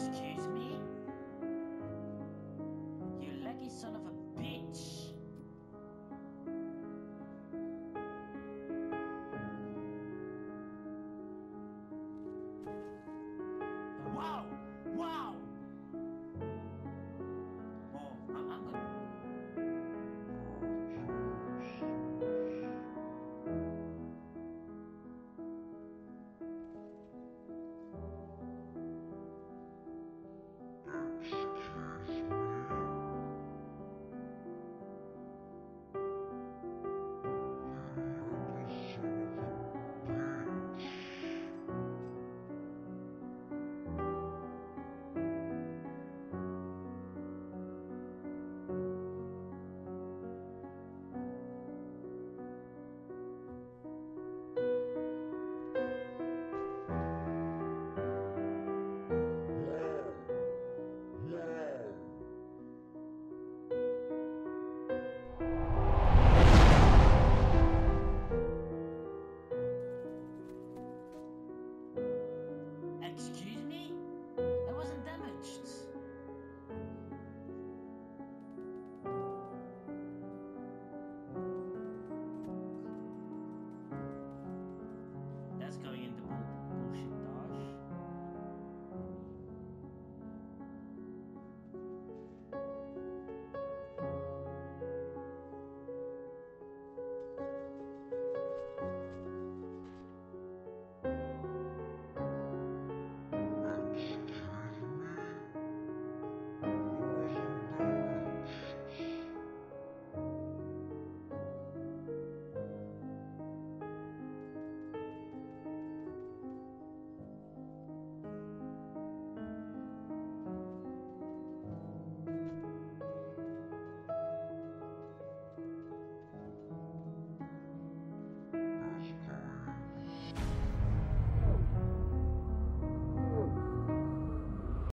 Excuse me? You leggy son of a bitch! Wow!